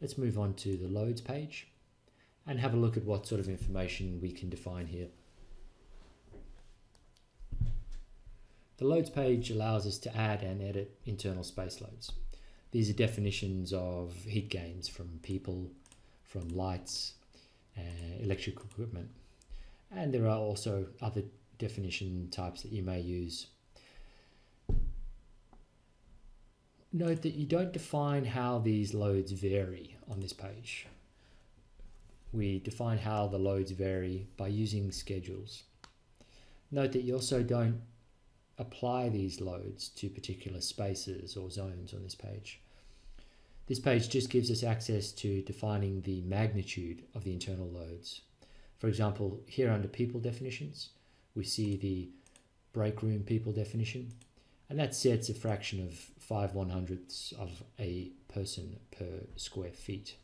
Let's move on to the loads page and have a look at what sort of information we can define here. The loads page allows us to add and edit internal space loads. These are definitions of heat gains from people, from lights, uh, electric equipment. And there are also other definition types that you may use. Note that you don't define how these loads vary on this page. We define how the loads vary by using schedules. Note that you also don't apply these loads to particular spaces or zones on this page. This page just gives us access to defining the magnitude of the internal loads. For example, here under people definitions, we see the break room people definition, and that sets a fraction of 5 one hundredths of a person per square feet.